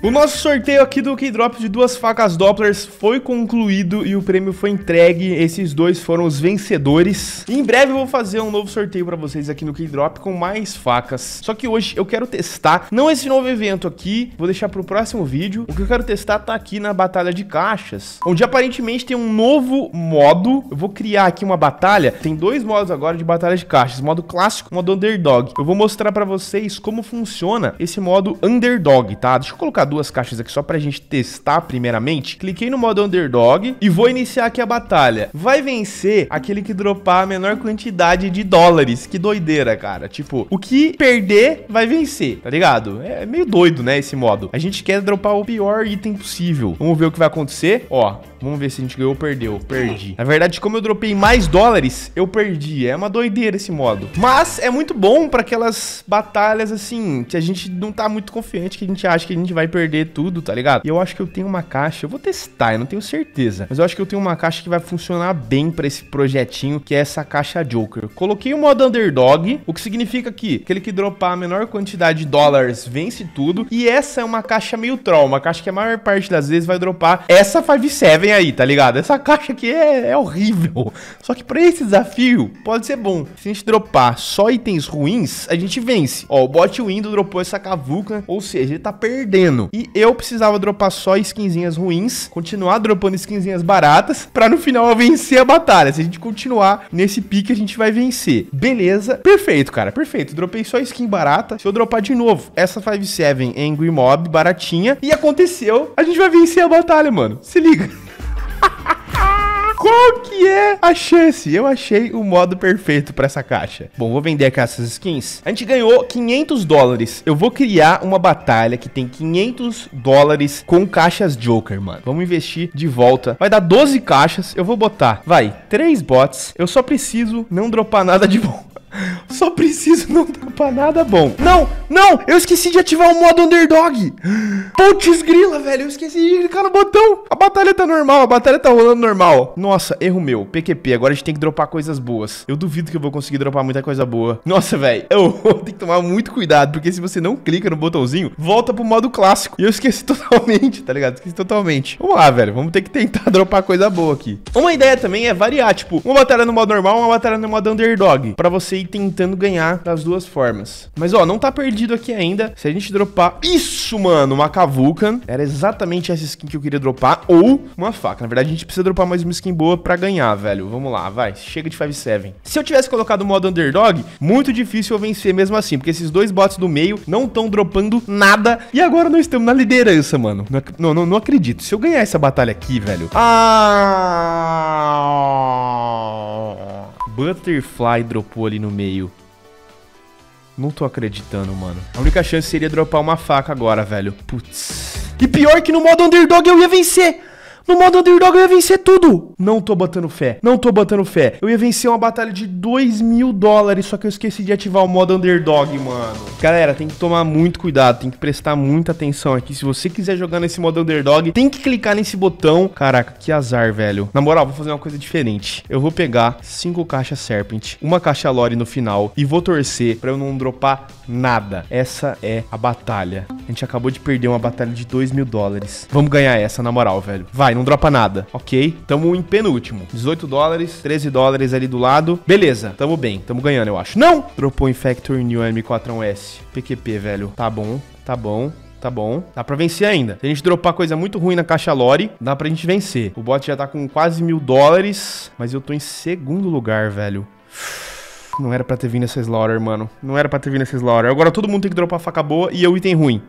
O nosso sorteio aqui do Keydrop de duas facas Dopplers foi concluído e o prêmio foi entregue. Esses dois foram os vencedores. Em breve eu vou fazer um novo sorteio pra vocês aqui no Keydrop com mais facas. Só que hoje eu quero testar, não esse novo evento aqui, vou deixar pro próximo vídeo. O que eu quero testar tá aqui na batalha de caixas, onde aparentemente tem um novo modo. Eu vou criar aqui uma batalha. Tem dois modos agora de batalha de caixas, modo clássico, modo underdog. Eu vou mostrar pra vocês como funciona esse modo underdog, tá? Deixa eu colocar duas caixas aqui só pra gente testar primeiramente. Cliquei no modo underdog e vou iniciar aqui a batalha. Vai vencer aquele que dropar a menor quantidade de dólares. Que doideira, cara. Tipo, o que perder vai vencer, tá ligado? É meio doido, né, esse modo. A gente quer dropar o pior item possível. Vamos ver o que vai acontecer. Ó, vamos ver se a gente ganhou ou perdeu. Perdi. Na verdade, como eu dropei mais dólares, eu perdi. É uma doideira esse modo. Mas é muito bom pra aquelas batalhas, assim, que a gente não tá muito confiante, que a gente acha que a gente vai perder tudo, tá ligado? E eu acho que eu tenho uma caixa, eu vou testar, eu não tenho certeza, mas eu acho que eu tenho uma caixa que vai funcionar bem pra esse projetinho, que é essa caixa Joker. Coloquei o modo Underdog, o que significa que aquele que dropar a menor quantidade de dólares vence tudo, e essa é uma caixa meio troll, uma caixa que a maior parte das vezes vai dropar essa 5-7 aí, tá ligado? Essa caixa aqui é, é horrível, só que pra esse desafio pode ser bom. Se a gente dropar só itens ruins, a gente vence. Ó, o bot Window dropou essa cavuca, ou seja, ele tá perdendo. E eu precisava dropar só skinzinhas ruins, continuar dropando skinzinhas baratas, pra no final eu vencer a batalha. Se a gente continuar nesse pique, a gente vai vencer. Beleza? Perfeito, cara, perfeito. Dropei só skin barata. Se eu dropar de novo essa 5-7 Angry Mob baratinha, e aconteceu, a gente vai vencer a batalha, mano. Se liga. Qual que é a chance? Eu achei o modo perfeito pra essa caixa. Bom, vou vender aqui essas skins. A gente ganhou 500 dólares. Eu vou criar uma batalha que tem 500 dólares com caixas Joker, mano. Vamos investir de volta. Vai dar 12 caixas. Eu vou botar, vai, 3 bots. Eu só preciso não dropar nada de bom. Só preciso não dropar nada bom. Não, não, eu esqueci de ativar o modo underdog. Putz grila, velho, eu esqueci de clicar no botão. A batalha tá normal, a batalha tá rolando normal. Nossa, erro meu. PQP, agora a gente tem que dropar coisas boas. Eu duvido que eu vou conseguir dropar muita coisa boa. Nossa, velho, eu tenho que tomar muito cuidado, porque se você não clica no botãozinho, volta pro modo clássico. E eu esqueci totalmente, tá ligado? Esqueci totalmente. Vamos lá, velho, vamos ter que tentar dropar coisa boa aqui. Uma ideia também é variar, tipo, uma batalha no modo normal, uma batalha no modo underdog, pra você ir tentando ganhar das duas formas. Mas, ó, não tá perdido aqui ainda. Se a gente dropar... Isso, mano, uma Kavukan. Era exatamente essa skin que eu queria dropar. Ou uma faca. Na verdade, a gente precisa dropar mais uma skin boa pra ganhar, velho. Vamos lá, vai. Chega de 5-7. Se eu tivesse colocado o modo Underdog, muito difícil eu vencer mesmo assim. Porque esses dois bots do meio não estão dropando nada. E agora nós estamos na liderança, mano. Não, não, não acredito. Se eu ganhar essa batalha aqui, velho... Ah... Butterfly dropou ali no meio. Não tô acreditando, mano. A única chance seria dropar uma faca agora, velho. Putz. E pior que no modo underdog eu ia vencer. No modo underdog eu ia vencer tudo. Não tô botando fé. Não tô botando fé. Eu ia vencer uma batalha de 2 mil dólares, só que eu esqueci de ativar o modo underdog, mano. Galera, tem que tomar muito cuidado, tem que prestar muita atenção aqui. Se você quiser jogar nesse modo underdog, tem que clicar nesse botão. Caraca, que azar, velho. Na moral, vou fazer uma coisa diferente. Eu vou pegar cinco caixas Serpent, uma caixa Lore no final e vou torcer pra eu não dropar nada. Essa é a batalha. A gente acabou de perder uma batalha de 2 mil dólares. Vamos ganhar essa, na moral, velho. Vai, não dropa nada. Ok, tamo em penúltimo. 18 dólares, 13 dólares ali do lado. Beleza, tamo bem, tamo ganhando, eu acho. Não! Dropou Infector New M41S. PQP, velho. Tá bom, tá bom. Tá bom. Dá pra vencer ainda. Se a gente dropar coisa muito ruim na caixa Lore, dá pra gente vencer. O bot já tá com quase mil dólares, mas eu tô em segundo lugar, velho. Não era pra ter vindo essa Slaughter, mano. Não era pra ter vindo essa Slaughter. Agora todo mundo tem que dropar faca boa e eu item ruim.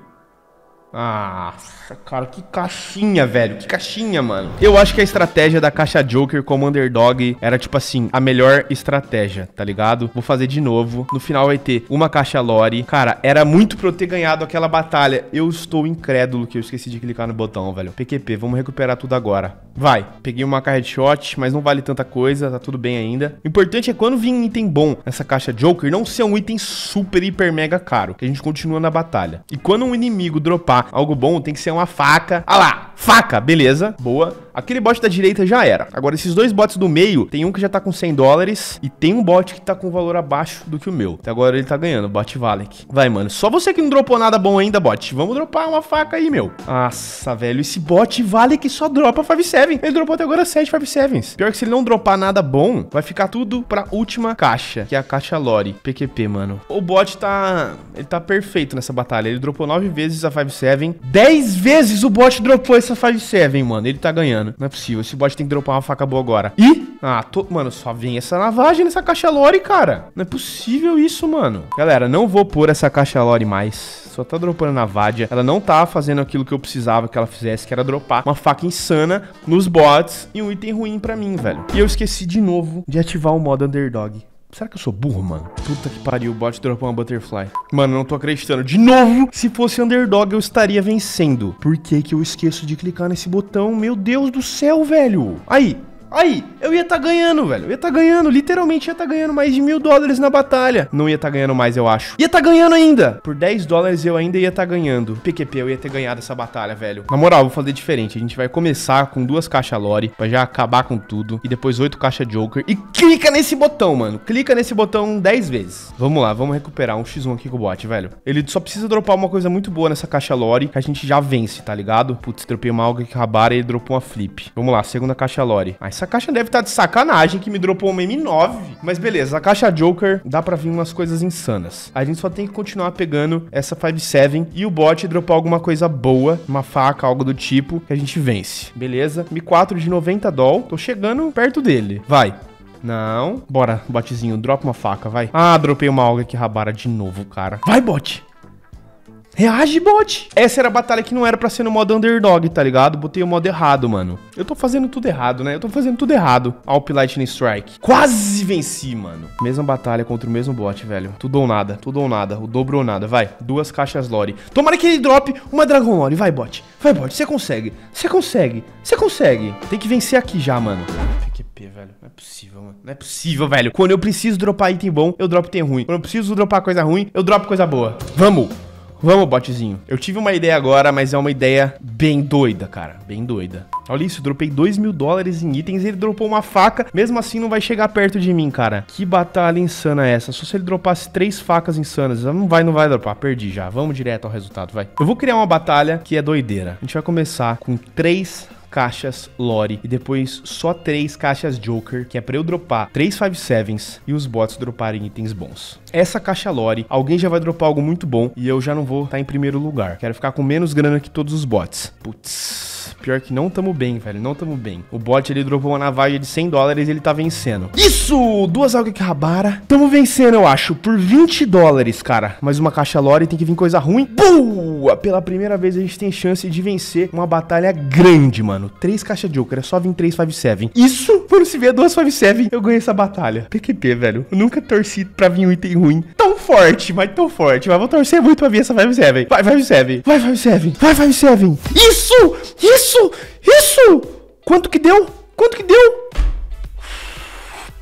Nossa, cara, que caixinha, velho. Que caixinha, mano. Eu acho que a estratégia da caixa Joker como underdog era, tipo assim, a melhor estratégia, tá ligado? Vou fazer de novo. No final vai ter uma caixa Lore. Cara, era muito pra eu ter ganhado aquela batalha. Eu estou incrédulo que eu esqueci de clicar no botão, velho. PQP, vamos recuperar tudo agora. Vai. Peguei uma caixa headshot, mas não vale tanta coisa. Tá tudo bem ainda. O importante é quando vir um item bom nessa caixa Joker, não ser um item super, hiper, mega caro. Que a gente continua na batalha. E quando um inimigo dropar algo bom, tem que ser uma faca. Ah lá, faca, beleza, boa. Aquele bot da direita já era. Agora, esses dois bots do meio, tem um que já tá com 100 dólares e tem um bot que tá com valor abaixo do que o meu. Até agora ele tá ganhando, bot Valek. Vai, mano. Só você que não dropou nada bom ainda, bot. Vamos dropar uma faca aí, meu. Nossa, velho. Esse bot Valek só dropa 5-7. Ele dropou até agora 7 5-7s. Pior que se ele não dropar nada bom, vai ficar tudo pra última caixa, que é a caixa Lore. PQP, mano. O bot tá... Ele tá perfeito nessa batalha. Ele dropou 9 vezes a 5-7. 10 vezes o bot dropou essa 5-7, mano. Ele tá ganhando. Não é possível. Esse bot tem que dropar uma faca boa agora. E... Ah, tô... Mano, só vem essa lavagem nessa caixa Lore, cara. Não é possível isso, mano. Galera, não vou pôr essa caixa Lore mais. Só tá dropando na Vadia. Ela não tá fazendo aquilo que eu precisava que ela fizesse, que era dropar uma faca insana nos bots e um item ruim pra mim, velho. E eu esqueci de novo de ativar o modo Underdog. Será que eu sou burro, mano? Puta que pariu, o bot dropou uma Butterfly. Mano, não tô acreditando. De novo, se fosse Underdog, eu estaria vencendo. Por que que eu esqueço de clicar nesse botão? Meu Deus do céu, velho. Aí, Aí, eu ia tá ganhando, velho. Eu ia tá ganhando, literalmente ia tá ganhando mais de mil dólares na batalha. Não ia tá ganhando mais, eu acho. Ia tá ganhando ainda. Por 10 dólares eu ainda ia tá ganhando. PQP, eu ia ter ganhado essa batalha, velho. Na moral, vou fazer diferente. A gente vai começar com duas caixas Lore, pra já acabar com tudo. E depois oito caixas Joker. E clica nesse botão, mano. Clica nesse botão 10 vezes. Vamos lá, vamos recuperar um x1 aqui com o bot, velho. Ele só precisa dropar uma coisa muito boa nessa caixa Lore, que a gente já vence, tá ligado? Putz, dropei uma alga que rabara e ele dropou uma flip. Vamos lá, segunda caixa Lore. Ah, essa caixa deve estar tá de sacanagem que me dropou uma M9. Mas beleza, a caixa Joker dá pra vir umas coisas insanas. A gente só tem que continuar pegando essa 5-7 e o bot dropar alguma coisa boa, uma faca, algo do tipo, que a gente vence. Beleza? M4 de 90 doll. Tô chegando perto dele. Vai. Não. Bora, botzinho. Dropa uma faca, vai. Ah, dropei uma alga que rabara de novo, cara. Vai, bot. Reage, bot! Essa era a batalha que não era pra ser no modo underdog, tá ligado? Botei o modo errado, mano. Eu tô fazendo tudo errado, né? Eu tô fazendo tudo errado. Alp Lightning Strike. Quase venci, mano. Mesma batalha contra o mesmo bot, velho. Tudo ou nada, tudo ou nada. O dobro ou nada. Vai, duas caixas Lore. Tomara que ele drop uma Dragon Lore. Vai, bot. Vai, bot. Você consegue. Você consegue. Você consegue. Tem que vencer aqui já, mano. Velho. Não é possível, mano. Não é possível, velho. Quando eu preciso dropar item bom, eu dropo item ruim. Quando eu preciso dropar coisa ruim, eu dropo coisa boa. Vamos! Vamos, botzinho. Eu tive uma ideia agora, mas é uma ideia bem doida, cara. Bem doida. Olha isso, dropei 2 mil dólares em itens e ele dropou uma faca. Mesmo assim, não vai chegar perto de mim, cara. Que batalha insana é essa? Só se ele dropasse três facas insanas. Não vai, não vai dropar. Perdi já. Vamos direto ao resultado, vai. Eu vou criar uma batalha que é doideira. A gente vai começar com três caixas Lore e depois só três caixas Joker, que é pra eu dropar 3 5 Sevens e os bots droparem itens bons. Essa caixa Lore, alguém já vai dropar algo muito bom e eu já não vou estar tá em primeiro lugar. Quero ficar com menos grana que todos os bots. Putz. Pior que não tamo bem, velho. Não tamo bem. O bot, ele dropou uma navalha de 100 dólares e ele tá vencendo. Isso! Duas algas que rabara. Tamo vencendo, eu acho. Por 20 dólares, cara. Mais uma caixa lore tem que vir coisa ruim. Boa! Pela primeira vez a gente tem chance de vencer uma batalha grande, mano. Três caixas Joker. É só vir 3 5-7. Isso! Quando se vê duas 5-7, eu ganho essa batalha. PQP, velho. Eu nunca torci pra vir um item ruim. Tão forte, mas tão forte. Mas vou torcer muito pra vir essa 5-7. Vai, 5-7. Vai, 5-7. Vai, 5-7. Isso! Isso! Quanto que deu?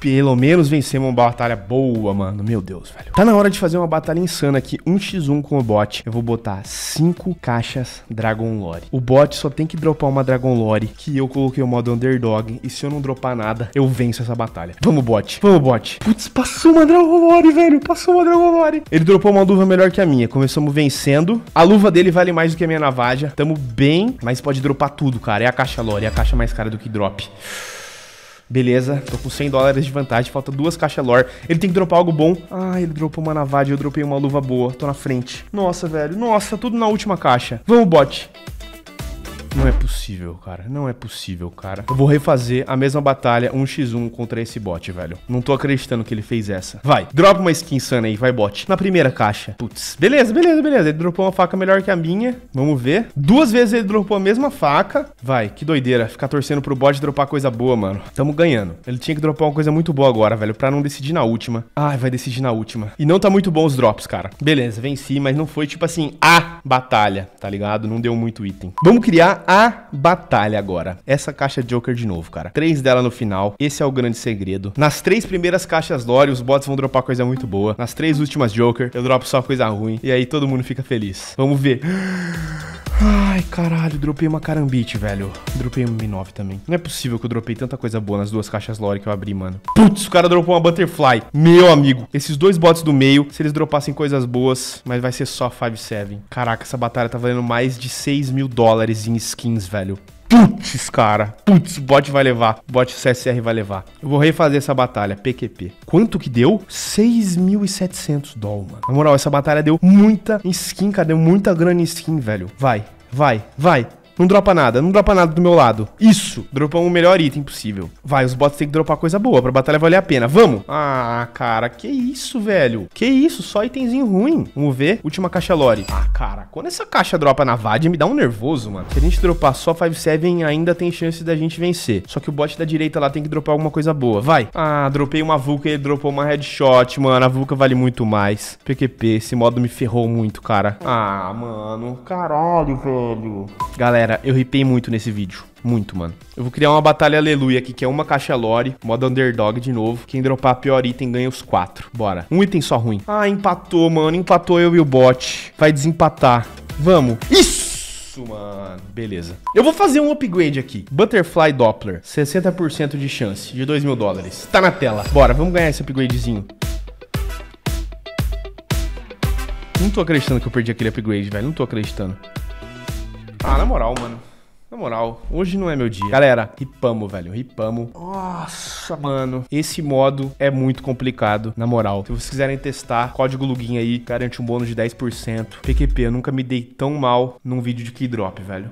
Pelo menos vencemos uma batalha boa, mano. Meu Deus, velho. Tá na hora de fazer uma batalha insana aqui. 1x1 com o bot. Eu vou botar 5 caixas Dragon Lore. O bot só tem que dropar uma Dragon Lore, que eu coloquei o modo Underdog. E se eu não dropar nada, eu venço essa batalha. Vamos, bot. Vamos, bot. Putz, passou uma Dragon Lore, velho. Passou uma Dragon Lore. Ele dropou uma luva melhor que a minha. Começamos vencendo. A luva dele vale mais do que a minha navaja. Tamo bem, mas pode dropar tudo, cara. É a caixa Lore. É a caixa mais cara do que drop. Beleza, tô com 100 dólares de vantagem, falta duas caixas lore. Ele tem que dropar algo bom. Ah, ele dropou uma navade, eu dropei uma luva boa. Tô na frente. Nossa, velho. Nossa, tudo na última caixa. Vamos, bot. Não é possível, cara. Não é possível, cara. Eu vou refazer a mesma batalha 1x1 contra esse bot, velho. Não tô acreditando que ele fez essa. Vai, dropa uma skin insana aí, vai, bot. Na primeira caixa. Putz, beleza, beleza, beleza. Ele dropou uma faca melhor que a minha. Vamos ver. Duas vezes ele dropou a mesma faca. Vai, que doideira. Ficar torcendo pro bot dropar coisa boa, mano. Tamo ganhando. Ele tinha que dropar uma coisa muito boa agora, velho, pra não decidir na última. Ai, vai decidir na última. E não tá muito bom os drops, cara. Beleza, venci, mas não foi tipo assim, a batalha, tá ligado? Não deu muito item. Vamos criar a batalha agora. Essa caixa Joker de novo, cara. Três dela no final. Esse é o grande segredo. Nas três primeiras caixas Lore, os bots vão dropar coisa muito boa. Nas três últimas Joker, eu dropo só coisa ruim. E aí todo mundo fica feliz. Vamos ver. Ai, caralho, dropei uma carambite, velho. Dropei um M9 também. Não é possível que eu dropei tanta coisa boa nas duas caixas lore que eu abri, mano. Putz, o cara dropou uma butterfly. Meu amigo. Esses dois bots do meio, se eles dropassem coisas boas, mas vai ser só 5-7. Caraca, essa batalha tá valendo mais de 6 mil dólares em skins, velho. Putz, cara. Putz, o bot vai levar. O bot CSR vai levar. Eu vou refazer essa batalha, PQP. Quanto que deu? 6.700 dólares, mano. Na moral, essa batalha deu muita skin, cara. Deu muita grana em skin, velho. Vai, vai, vai. Não dropa nada, não dropa nada do meu lado. Isso, dropou o melhor item possível. Vai, os bots têm que dropar coisa boa pra batalha valer a pena. Vamos! Ah, cara, que isso, velho? Que isso, só itemzinho ruim. Vamos ver. Última caixa lore. Ah, cara, quando essa caixa dropa na VAD, me dá um nervoso, mano. Se a gente dropar só 5-7, ainda tem chance da gente vencer. Só que o bot da direita lá tem que dropar alguma coisa boa. Vai. Ah, dropei uma Vulca e ele dropou uma headshot, mano. A Vulca vale muito mais. PQP, esse modo me ferrou muito, cara. Ah, mano. Caralho, velho. Galera, Galera, eu ripei muito nesse vídeo. Muito, mano. Eu vou criar uma batalha aleluia aqui, que é uma caixa lore, modo underdog de novo. Quem dropar pior item ganha os quatro. Bora. Um item só ruim. Ah, empatou, mano. Empatou eu e o bot. Vai desempatar. Vamos. Isso, mano. Beleza. Eu vou fazer um upgrade aqui. Butterfly Doppler. 60% de chance. De 2 mil dólares. Tá na tela. Bora, vamos ganhar esse upgradezinho. Não tô acreditando que eu perdi aquele upgrade, velho. Não tô acreditando. Ah, na moral, mano. Na moral, hoje não é meu dia. Galera, ripamo, velho, ripamo. Nossa, mano. Esse modo é muito complicado, na moral. Se vocês quiserem testar, código login aí, garante um bônus de 10%. PQP, eu nunca me dei tão mal num vídeo de keydrop, velho.